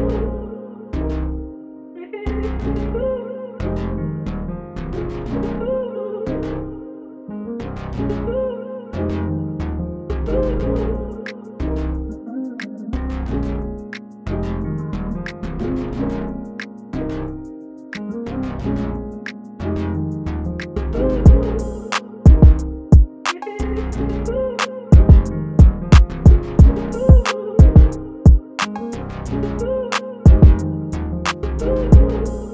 Raphael the beat.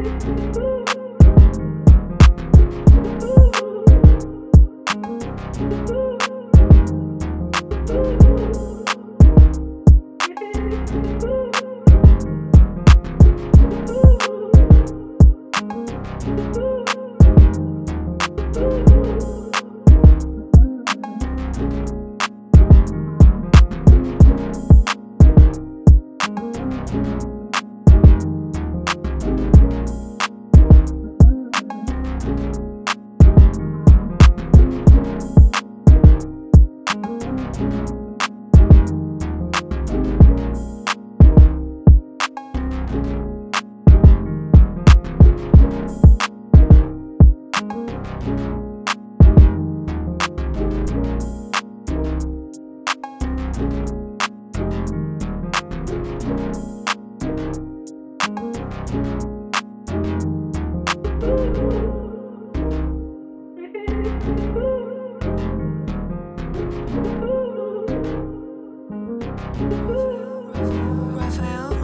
Ooh. Thank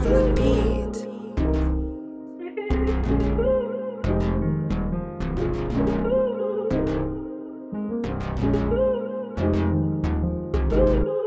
Beat.